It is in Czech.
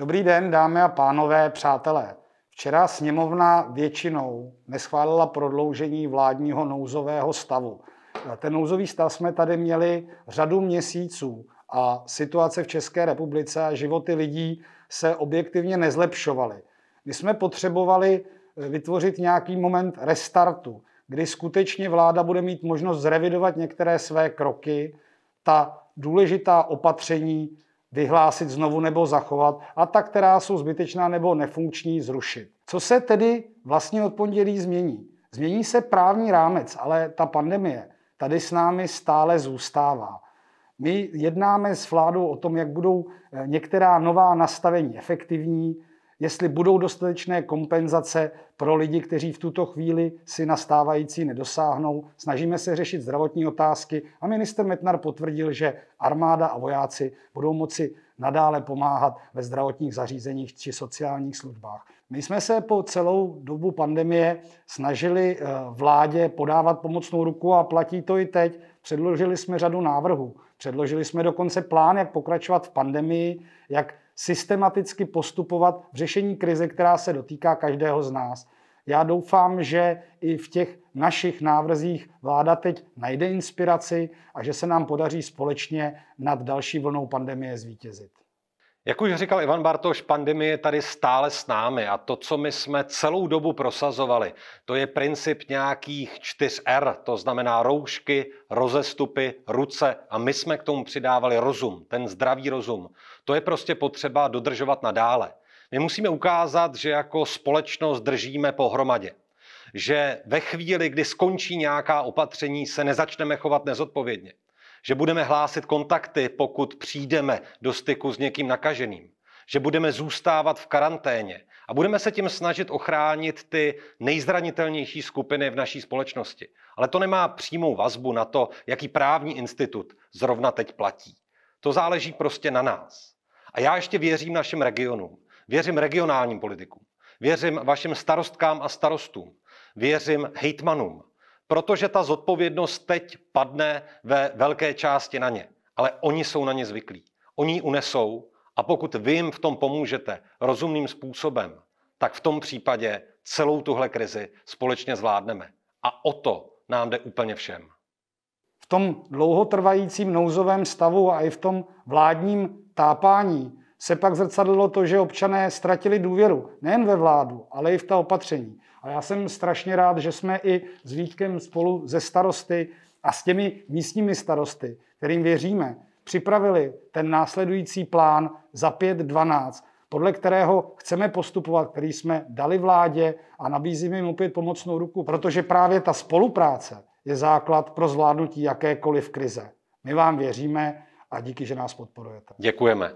Dobrý den, dámy a pánové, přátelé. Včera sněmovna většinou neschválila prodloužení vládního nouzového stavu. Ten nouzový stav jsme tady měli řadu měsíců a situace v České republice a životy lidí se objektivně nezlepšovaly. My jsme potřebovali vytvořit nějaký moment restartu, kdy skutečně vláda bude mít možnost zrevidovat některé své kroky, ta důležitá opatření vyhlásit znovu nebo zachovat a ta, která jsou zbytečná nebo nefunkční, zrušit. Co se tedy vlastně od pondělí změní? Změní se právní rámec, ale ta pandemie tady s námi stále zůstává. My jednáme s vládou o tom, jak budou eh, některá nová nastavení efektivní, jestli budou dostatečné kompenzace pro lidi, kteří v tuto chvíli si nastávající nedosáhnou. Snažíme se řešit zdravotní otázky a minister Metnar potvrdil, že armáda a vojáci budou moci nadále pomáhat ve zdravotních zařízeních či sociálních službách. My jsme se po celou dobu pandemie snažili eh, vládě podávat pomocnou ruku a platí to i teď. Předložili jsme řadu návrhů. Předložili jsme dokonce plán, jak pokračovat v pandemii, jak systematicky postupovat v řešení krize, která se dotýká každého z nás. Já doufám, že i v těch našich návrzích vláda teď najde inspiraci a že se nám podaří společně nad další vlnou pandemie zvítězit. Jak už říkal Ivan Bartoš, pandemie je tady stále s námi a to, co my jsme celou dobu prosazovali, to je princip nějakých 4 R, to znamená roušky, rozestupy, ruce a my jsme k tomu přidávali rozum, ten zdravý rozum. To je prostě potřeba dodržovat nadále. My musíme ukázat, že jako společnost držíme pohromadě. Že ve chvíli, kdy skončí nějaká opatření, se nezačneme chovat nezodpovědně že budeme hlásit kontakty, pokud přijdeme do styku s někým nakaženým, že budeme zůstávat v karanténě a budeme se tím snažit ochránit ty nejzranitelnější skupiny v naší společnosti. Ale to nemá přímou vazbu na to, jaký právní institut zrovna teď platí. To záleží prostě na nás. A já ještě věřím našim regionům, věřím regionálním politikům, věřím vašim starostkám a starostům, věřím hejtmanům, protože ta zodpovědnost teď padne ve velké části na ně. Ale oni jsou na ně zvyklí. Oni ji unesou a pokud vy jim v tom pomůžete rozumným způsobem, tak v tom případě celou tuhle krizi společně zvládneme. A o to nám jde úplně všem. V tom dlouhotrvajícím nouzovém stavu a i v tom vládním tápání se pak zrcadlilo to, že občané ztratili důvěru nejen ve vládu, ale i v ta opatření. A já jsem strašně rád, že jsme i s Vítkem spolu ze starosty a s těmi místními starosty, kterým věříme, připravili ten následující plán za 5.12, podle kterého chceme postupovat, který jsme dali vládě a nabízíme jim opět pomocnou ruku, protože právě ta spolupráce je základ pro zvládnutí jakékoliv krize. My vám věříme a díky, že nás podporujete. Děkujeme.